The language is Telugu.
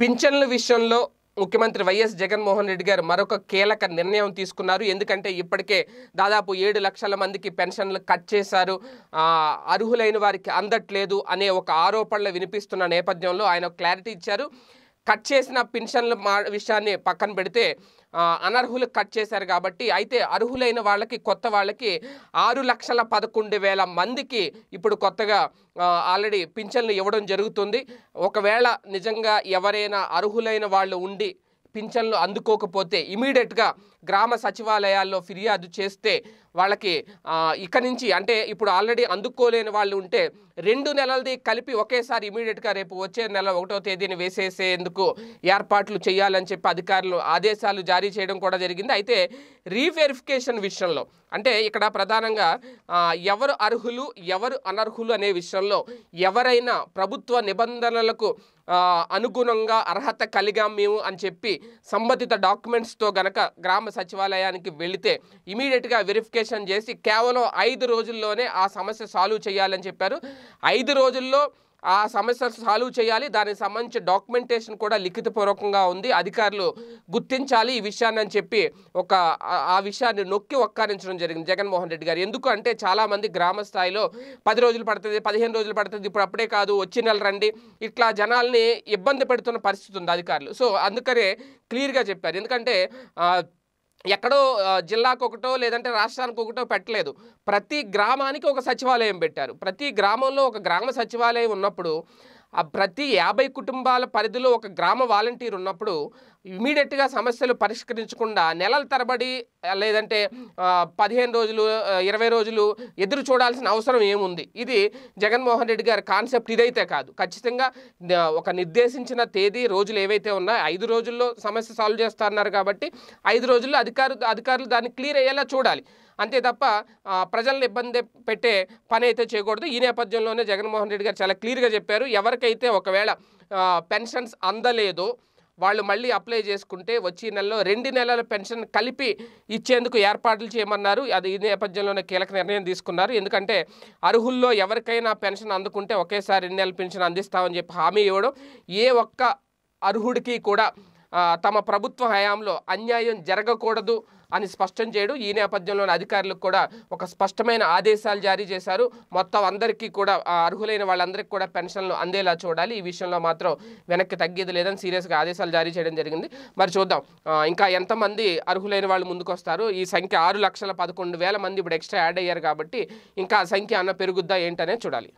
పింఛన్ల విషయంలో ముఖ్యమంత్రి వైఎస్ జగన్మోహన్ రెడ్డి గారు మరొక కీలక నిర్ణయం తీసుకున్నారు. ఎందుకంటే ఇప్పటికే దాదాపు ఏడు లక్షల మందికి పెన్షన్లు కట్ చేశారు. అర్హులైన వారికి అందట్లేదు అనే ఒక ఆరోపణలు వినిపిస్తున్న నేపథ్యంలో ఆయన క్లారిటీ ఇచ్చారు. కట్ చేసిన పెన్షన్ల మా విషయాన్ని పక్కన పెడితే అనర్హులు కట్ చేశారు కాబట్టి అయితే అర్హులైన వాళ్ళకి కొత్త వాళ్ళకి ఆరు లక్షల పదకొండు వేల మందికి ఇప్పుడు కొత్తగా ఆల్రెడీ పింఛన్లు ఇవ్వడం జరుగుతుంది. ఒకవేళ నిజంగా ఎవరైనా అర్హులైన వాళ్ళు ఉండి పింఛన్లు అందుకోకపోతే ఇమీడియట్గా గ్రామ సచివాలయాల్లో ఫిర్యాదు చేస్తే వాళ్ళకి ఆ, ఇక నుంచి అంటే ఇప్పుడు ఆల్రెడీ అందుకోలేని వాళ్ళు ఉంటే రెండు నెలలది కలిపి ఒకేసారి ఇమీడియట్గా రేపు వచ్చే నెల ఒకటో తేదీని వేసేసేందుకు ఏర్పాట్లు చేయాలని చెప్పి అధికారులు ఆదేశాలు జారీ చేయడం కూడా జరిగింది. అయితే రీవెరిఫికేషన్ విషయంలో అంటే ఇక్కడ ప్రధానంగా ఎవరు అర్హులు ఎవరు అనర్హులు అనే విషయంలో ఎవరైనా ప్రభుత్వ నిబంధనలకు అనుగుణంగా అర్హత కలిగాం మేము అని చెప్పి సంబంధిత డాక్యుమెంట్స్తో గనక గ్రామ సచివాలయానికి వెళితే ఇమీడియట్గా వెరిఫికేషన్ చేసి కేవలం ఐదు రోజుల్లోనే ఆ సమస్య సాల్వ్ చేయాలని చెప్పారు. ఐదు రోజుల్లో ఆ సమస్య సాల్వ్ చేయాలి. దానికి సంబంధించి డాక్యుమెంటేషన్ కూడా లిఖితపూర్వకంగా ఉంది. అధికారులు గుర్తించాలి ఈ విషయాన్ని అని చెప్పి ఒక ఆ- విషయాన్ని నొక్కి ఒక్కారించడం జరిగింది జగన్మోహన్ రెడ్డి గారు. ఎందుకు అంటే చాలామంది గ్రామ స్థాయిలో పది రోజులు పడుతుంది పదిహేను రోజులు పడుతుంది. ఇప్పుడు అప్పుడే కాదు వచ్చి నెల రండి. ఇట్లా జనాల్ని ఇబ్బంది పెడుతున్న పరిస్థితి ఉంది అధికారులు. సో అందుకనే క్లియర్గా చెప్పారు. ఎందుకంటే ఎక్కడో జిల్లాకొకటో జిల్లాకు ఒకటో లేదంటే రాష్ట్రానికి ఒకటో పెట్టలేదు. ప్రతి గ్రామానికి ఒక సచివాలయం పెట్టారు. ప్రతి గ్రామంలో ఒక గ్రామ సచివాలయం ఉన్నప్పుడు ఆ ప్రతి యాభై కుటుంబాల పరిధిలో ఒక గ్రామ వాలంటీర్ ఉన్నప్పుడు ఇమీడియట్గా సమస్యలు పరిష్కరించకుండా నెలల తరబడి లేదంటే పదిహేను రోజులు ఇరవై రోజులు ఎదురు చూడాల్సిన అవసరం ఏముంది? ఇది జగన్మోహన్ రెడ్డి గారి కాన్సెప్ట్ ఇదైతే కాదు. ఖచ్చితంగా ఒక నిర్దేశించిన తేదీ రోజులు ఏవైతే ఉన్నాయో ఐదు రోజుల్లో సమస్య సాల్వ్ చేస్తున్నారు కాబట్టి ఐదు రోజుల్లో అధికారు అధికారులు దాన్ని క్లియర్ అయ్యేలా చూడాలి. అంతే తప్ప ప్రజలను ప్రజల్ని ఇబ్బంది పెట్టే పని అయితే చేయకూడదు. ఈ నేపథ్యంలోనే జగన్మోహన్ రెడ్డి గారు చాలా క్లియర్గా చెప్పారు. ఎవరికైతే ఒకవేళ పెన్షన్స్ అందలేదు వాళ్ళు మళ్ళీ అప్లై చేసుకుంటే వచ్చే నెలలో రెండు నెలల పెన్షన్ కలిపి ఇచ్చేందుకు ఏర్పాట్లు చేయమన్నారు. అది ఈ నేపథ్యంలోనే కీలక నిర్ణయం తీసుకున్నారు. ఎందుకంటే అర్హుల్లో ఎవరికైనా పెన్షన్ అందుకుంటే ఒకేసారి రెండు నెలల పెన్షన్ అందిస్తామని చెప్పి హామీ ఇవ్వడం ఏ ఒక్క అర్హుడికి కూడా తమ ప్రభుత్వ హయాంలో అన్యాయం జరగకూడదు అని స్పష్టం చేయడం ఈ నేపథ్యంలోని అధికారులకు కూడా ఒక స్పష్టమైన ఆదేశాలు జారీ చేశారు. మొత్తం అందరికీ కూడా అర్హులైన వాళ్ళందరికీ కూడా పెన్షన్లు అందేలా చూడాలి. ఈ విషయంలో మాత్రం వెనక్కి తగ్గేది లేదని సీరియస్గా ఆదేశాలు జారీ చేయడం జరిగింది. మరి చూద్దాం. ఇంకా ఎంతమంది అర్హులైన వాళ్ళు ముందుకొస్తారు? ఈ సంఖ్య ఆరు లక్షల పదకొండు వేల మంది ఇప్పుడు ఎక్స్ట్రా యాడ్ అయ్యారు కాబట్టి ఇంకా ఆ సంఖ్య అన్న పెరుగుద్దా ఏంటనే చూడాలి.